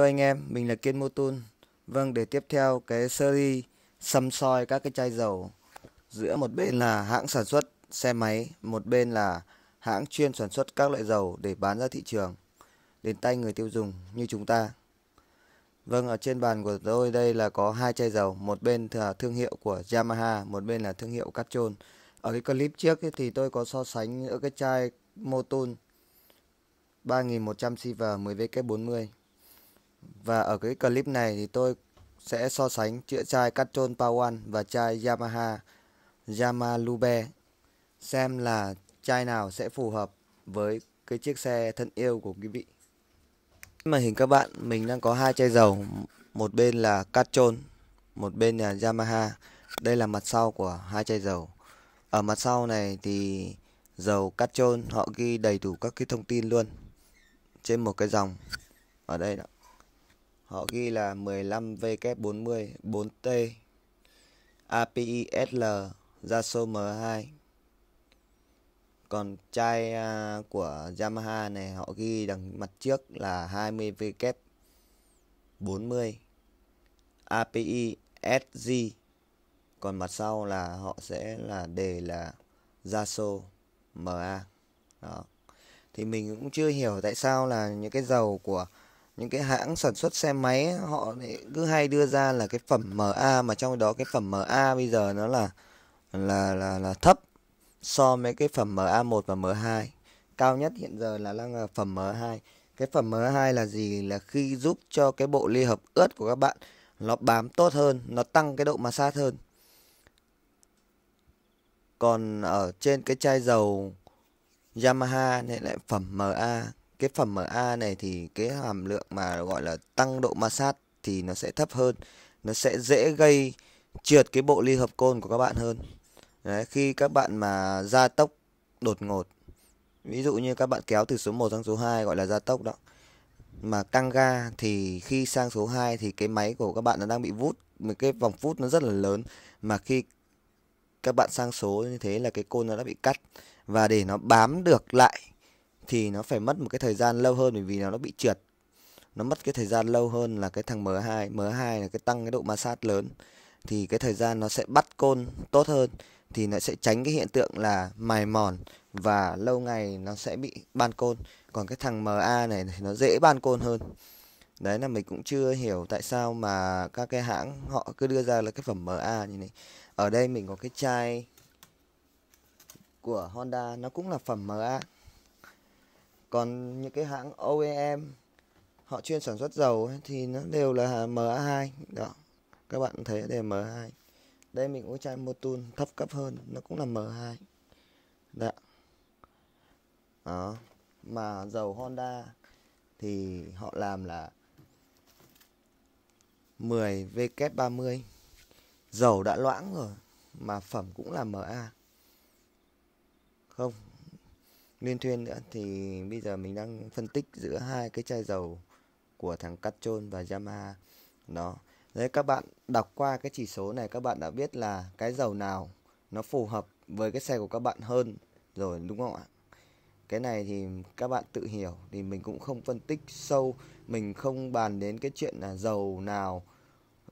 Hello anh em, mình là Kiên Motun. Vâng, để tiếp theo cái series xăm soi các cái chai dầu giữa một bên là hãng sản xuất xe máy, một bên là hãng chuyên sản xuất các loại dầu để bán ra thị trường đến tay người tiêu dùng như chúng ta. Vâng, ở trên bàn của tôi đây là có hai chai dầu, một bên là thương hiệu của Yamaha, một bên là thương hiệu Castrol. Ở cái clip trước thì tôi có so sánh giữa cái chai Motun 3100 CV 10W40 và ở cái clip này thì tôi sẽ so sánh chữa chai Castrol Power One và chai Yamaha Yamalube xem là chai nào sẽ phù hợp với cái chiếc xe thân yêu của quý vị. Màn hình các bạn, mình đang có hai chai dầu, một bên là Castrol, một bên là Yamaha. Đây là mặt sau của hai chai dầu. Ở mặt sau này thì dầu Castrol họ ghi đầy đủ các cái thông tin luôn trên một cái dòng ở đây đó. Họ ghi là 15W40 4T API SL Yaso M2 còn chai à, của Yamaha này, họ ghi đằng mặt trước là 20W 40 API SG còn mặt sau là họ sẽ là đề là Yaso MA đó. Thì mình cũng chưa hiểu tại sao là những cái dầu của những cái hãng sản xuất xe máy họ cứ hay đưa ra là cái phẩm MA mà trong đó cái phẩm MA bây giờ nó là là là là thấp so với cái phẩm MA1 và M2 cao nhất hiện giờ là đang là phẩm M2 cái phẩm M2 là gì? Là khi giúp cho cái bộ ly hợp ướt của các bạn nó bám tốt hơn, nó tăng cái độ ma sát hơn. Còn ở trên cái chai dầu Yamaha thì lại phẩm MA cái phẩm MA này thì cái hàm lượng mà gọi là tăng độ ma sát thì nó sẽ thấp hơn nó sẽ dễ gây trượt cái bộ ly hợp côn của các bạn hơn. Đấy, khi các bạn mà gia tốc đột ngột ví dụ như các bạn kéo từ số 1 sang số 2 gọi là gia tốc đó mà tăng ga thì khi sang số 2 thì cái máy của các bạn nó đang bị vút một cái vòng phút nó rất là lớn mà khi các bạn sang số như thế là cái côn nó đã bị cắt. Và để nó bám được lại thì nó phải mất một cái thời gian lâu hơn bởi vì nó bị trượt. Nó mất cái thời gian lâu hơn là cái thằng M2 M2 là cái tăng cái độ ma sát lớn. Thì cái thời gian nó sẽ bắt côn tốt hơn, thì nó sẽ tránh cái hiện tượng là mài mòn và lâu ngày nó sẽ bị ban côn. Còn cái thằng MA này thì nó dễ ban côn hơn. Đấy là mình cũng chưa hiểu tại sao mà các cái hãng họ cứ đưa ra là cái phẩm MA như này. Ở đây mình có cái chai của Honda, nó cũng là phẩm MA còn những cái hãng OEM họ chuyên sản xuất dầu ấy, thì nó đều là MA2 đó các bạn thấy đều M2 đây mình cũng chai Motul thấp cấp hơn nó cũng là M2 đó. Đó. Mà dầu Honda thì họ làm là 10 WK30 dầu đã loãng rồi mà phẩm cũng là MA không liên thuyên nữa, thì bây giờ mình đang phân tích giữa hai cái chai dầu của thằng Castrol và Yamaha đó. Đấy, các bạn đọc qua cái chỉ số này, các bạn đã biết là cái dầu nào nó phù hợp với cái xe của các bạn hơn rồi, đúng không ạ? Cái này thì các bạn tự hiểu, thì mình cũng không phân tích sâu, mình không bàn đến cái chuyện là dầu nào.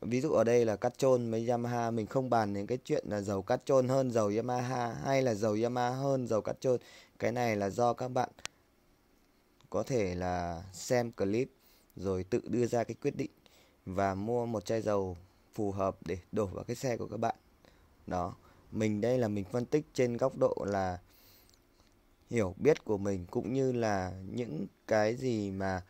Ví dụ ở đây là cắt trôn với Yamaha, mình không bàn đến cái chuyện là dầu cắt trôn hơn dầu Yamaha hay là dầu Yamaha hơn dầu cắt trôn cái này là do các bạn có thể là xem clip rồi tự đưa ra cái quyết định và mua một chai dầu phù hợp để đổ vào cái xe của các bạn. Đó, mình đây là mình phân tích trên góc độ là hiểu biết của mình cũng như là những cái gì mà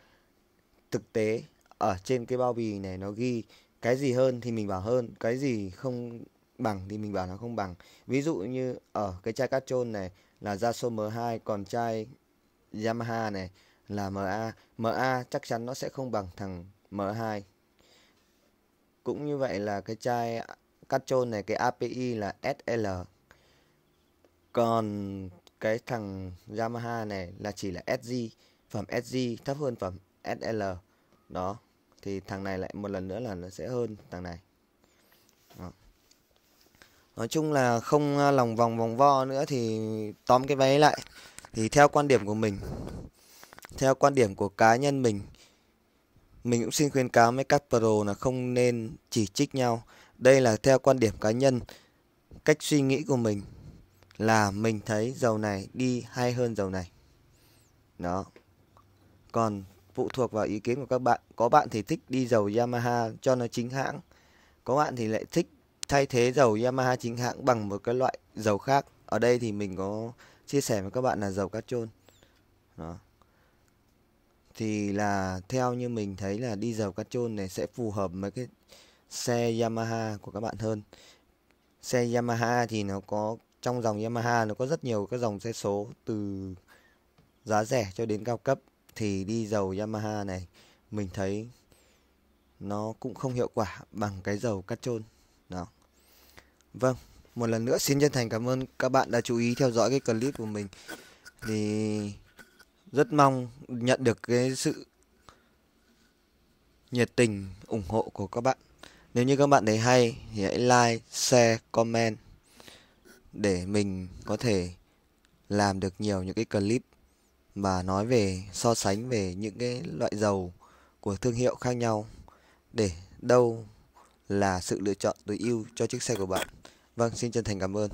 thực tế ở trên cái bao bì này nó ghi. Cái gì hơn thì mình bảo hơn, cái gì không bằng thì mình bảo nó không bằng. Ví dụ như ở cái chai cát trôn này là ra số M2 còn chai Yamaha này là MA MA chắc chắn nó sẽ không bằng thằng M2 cũng như vậy là cái chai cát trôn này, cái API là SL còn cái thằng Yamaha này là chỉ là SG phẩm SG thấp hơn phẩm SL đó, thì thằng này lại một lần nữa là nó sẽ hơn thằng này. Đó nói chung là không à, lòng vòng vòng vo nữa thì tóm cái váy lại. Thì theo quan điểm của mình, theo quan điểm của cá nhân mình mình cũng xin khuyên cáo mấy các pro là không nên chỉ trích nhau. Đây là theo quan điểm cá nhân. Cách suy nghĩ của mình là mình thấy dầu này đi hay hơn dầu này. Đó. Còn phụ thuộc vào ý kiến của các bạn. Có bạn thì thích đi dầu Yamaha cho nó chính hãng. Có bạn thì lại thích thay thế dầu Yamaha chính hãng bằng một cái loại dầu khác. Ở đây thì mình có chia sẻ với các bạn là dầu cát trôn đó. Thì là theo như mình thấy là đi dầu cát trôn này sẽ phù hợp với cái xe Yamaha của các bạn hơn. Xe Yamaha thì nó có, trong dòng Yamaha nó có rất nhiều các dòng xe số từ giá rẻ cho đến cao cấp. Thì đi dầu Yamaha này mình thấy nó cũng không hiệu quả bằng cái dầu cát trôn đó. Vâng một lần nữa xin chân thành cảm ơn các bạn đã chú ý theo dõi cái clip của mình. Thì rất mong nhận được cái sự nhiệt tình, ủng hộ của các bạn. Nếu như các bạn thấy hay thì hãy like, share, comment để mình có thể làm được nhiều những cái clip mà nói về, so sánh về những cái loại dầu của thương hiệu khác nhau để đâu là sự lựa chọn tối ưu cho chiếc xe của bạn. Vâng, xin chân thành cảm ơn.